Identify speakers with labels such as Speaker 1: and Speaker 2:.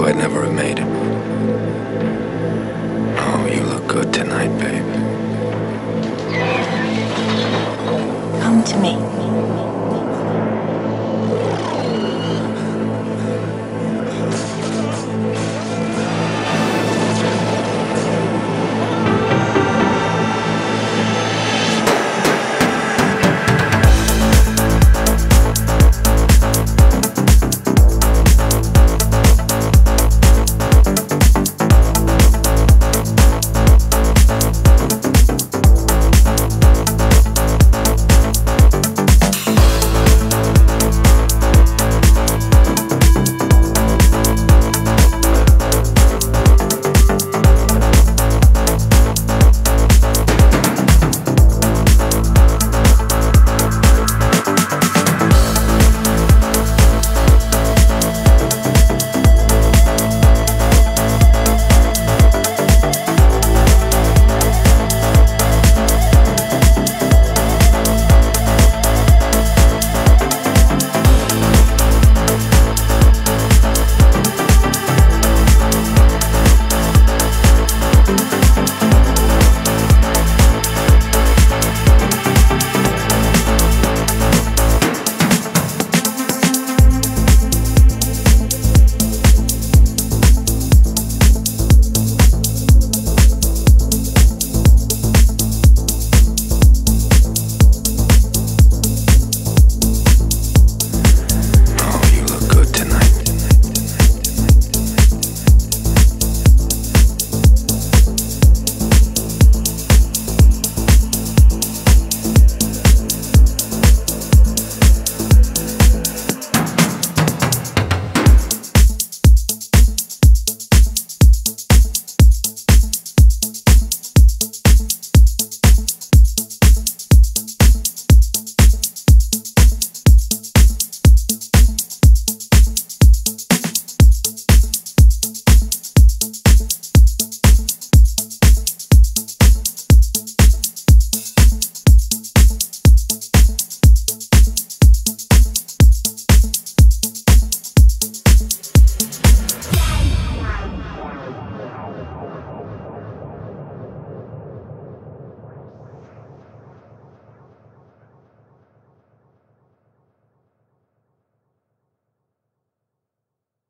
Speaker 1: you I'd never have made it. Oh, you look good tonight, babe.
Speaker 2: Come to me.